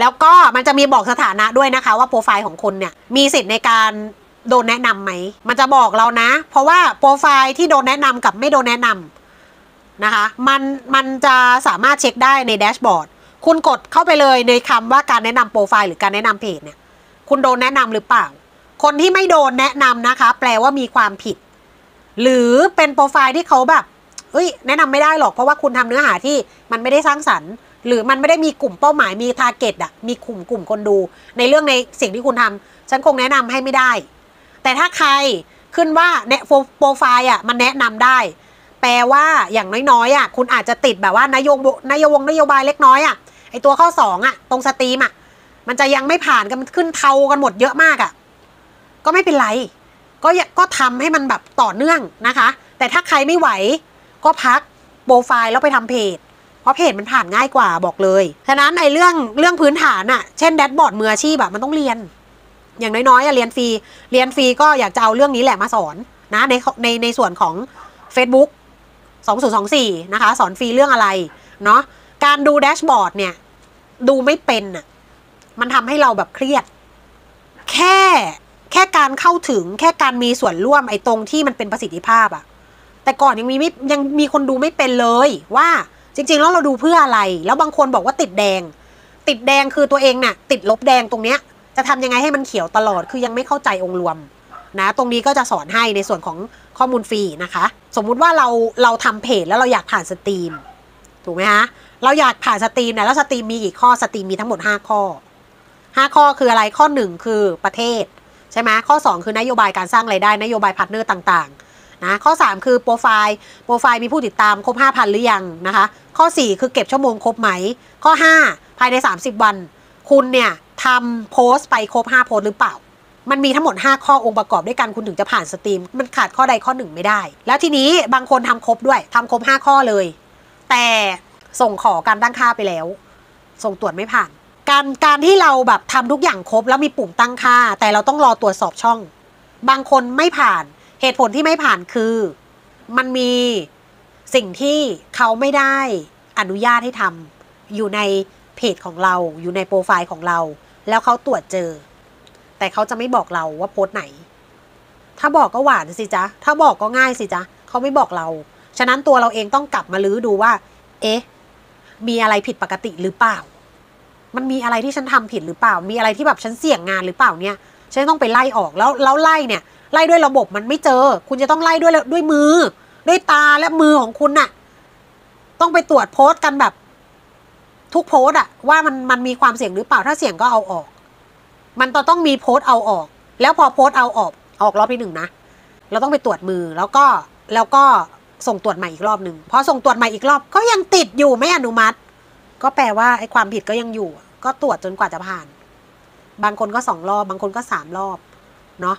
แล้วก็มันจะมีบอกสถานะด้วยนะคะว่าโปรไฟล์ของคุณเนี่ยมีสิทธิ์ในการโดนแนะนำไหม มันจะบอกเรานะ เพราะว่าโปรไฟล์ที่โดนแนะนำกับไม่โดนแนะนำนะคะ มันมันจะสามารถเช็คได้ในแดชบอร์ด คุณกดเข้าไปเลยในคำว่าการแนะนำโปรไฟล์หรือการแนะนำเพจเนี่ย คุณโดนแนะนำหรือเปล่า คนที่ไม่โดนแนะนำนะคะ แปลว่ามีความผิด หรือเป็นโปรไฟล์ที่เขาแบบเอ้ย แนะนำไม่ได้หรอก เพราะว่าคุณทำเนื้อหาที่มันไม่ได้สร้างสรรค์ หรือมันไม่ได้มีกลุ่มเป้าหมายมี target อะมีกลุ่มกลุ่มคนดู ในเรื่องในสิ่งที่คุณทำฉันคงแนะนำให้ไม่ได้ แต่ถ้าใครขึ้นว่าเนโปรไฟล์อะมันแนะนำได้ แปลว่าอย่างน้อยๆอะคุณอาจจะติดแบบว่านโยบนโยบงนโยบายเล็กน้อยอะไอตัวข้อสองอะตรง stream อะมันจะยังไม่ผ่านกันมันขึ้นเทากันหมดเยอะมากอะก็ไม่เป็นไร ก็ก็ทำให้มันแบบต่อเนื่องนะคะ แต่ถ้าใครไม่ไหวก็พักโปรไฟล์แล้วไปทำเพจ เพราะเพจมันผ่านง่ายกว่าบอกเลยฉะนั้นไอ้เรื่องเรื่องพื้นฐานอะเช่น dashboard มืออาชีพอะมันต้องเรียน อย่างน้อยๆอะเรียนฟรีเรียนฟรีก็อยากจะเอาเรื่องนี้แหละมาสอนนะในในในส่วนของ Facebook 2024 นะคะ สอนฟรีเรื่องอะไรเนาะการดู dashboard เนี่ย ดูไม่เป็นอะมันทำให้เราแบบเครียด แค่แค่การเข้าถึงแค่การมีส่วนร่วมไอ้ตรงที่มันเป็นประสิทธิภาพอะแต่ก่อนยังมีไม่ยังมีคนดูไม่เป็นเลยว่า จริงๆแล้วเราดูเพื่ออะไร แล้วบางคนบอกว่าติดแดง ติดแดงคือตัวเองเนี่ยติดลบแดงตรงเนี้ย จะทำยังไงให้มันเขียวตลอดคือยังไม่เข้าใจองค์รวมนะ ตรงนี้ก็จะสอนให้ในส่วนของข้อมูลฟรีนะคะ สมมุติว่าเราเราทำเพจแล้วเราอยากผ่าน stream ถูกไหมฮะเราอยากผ่าน stream เนี่ยแล้ว stream มีกี่ข้อ stream มีทั้งหมด 5 ข้อ 5 ข้อคืออะไรข้อ 1 คือประเทศ ใช่ไหมข้อ 2 คือนโยบายการสร้างรายได้นโยบาย partner ต่างๆ นะข้อ 3 คือโปรไฟล์โปรไฟล์มีผู้ติดตามครบ 5,000 หรือยังนะคะ ข้อ 4 คือเก็บชั่วโมงครบไหม ข้อ 5 ภายใน 30 วัน คุณเนี่ยทำโพสต์ไปครบ 5 โพสต์หรือเปล่า มันมีทั้งหมด 5 ข้อองค์ประกอบด้วยกันคุณถึงจะผ่าน stream มันขาดข้อใดข้อหนึ่งไม่ได้ แล้วทีนี้บางคนทำครบด้วยทำครบ 5 ข้อเลย แต่ส่งขอการตั้งค่าไปแล้ว ส่งตรวจไม่ผ่าน การการที่เราแบบทำทุกอย่างครบแล้วมีปุ่มตั้งค่า แต่เราต้องรอตรวจสอบช่อง บางคนไม่ผ่าน เหตุผลที่ไม่ผ่านคือ มันมีสิ่งที่เขาไม่ได้อนุญาตให้ทำอยู่ในเพจของเราอยู่ในโปรไฟล์ของเรา แล้วเขาตรวจเจอ แต่เขาจะไม่บอกเราว่าโพสต์ไหน ถ้าบอกก็หวานสิจ๊ะ ถ้าบอกก็ง่ายสิจ๊ะ เขาไม่บอกเรา ฉะนั้นตัวเราเองต้องกลับมาลื้อดูว่า เอ๊ะ มีอะไรผิดปกติหรือเปล่า มันมีอะไรที่ฉันทำผิดหรือเปล่า มีอะไรที่แบบฉันเสี่ยงงานหรือเปล่าเนี่ย ฉันต้องไปไล่ออกแล้วแล้วไล่เนี่ย ไล่ด้วยระบบมันไม่เจอ คุณจะต้องไล่ด้วยด้วยมือ ด้วยตาและมือของคุณน่ะ ต้องไปตรวจโพสต์กันแบบ ทุกโพสต์อะว่ามันมันมีความเสี่ยงหรือเปล่าถ้าเสี่ยงก็เอาออก มันต้องมีโพสต์เอาออก แล้วพอโพสต์เอาออก ออกรอบที่หนึ่งนะเราต้องไปตรวจมือแล้วก็แล้วก็ส่งตรวจใหม่อีกรอบหนึ่งพอส่งตรวจใหม่อีกรอบก็ยังติดอยู่ไม่อนุมัติ ก็แปลว่าไอ้ความผิดก็ยังอยู่ ก็ตรวจจนกว่าจะผ่าน บางคนก็สองรอบ บางคนก็สามรอบ เนาะ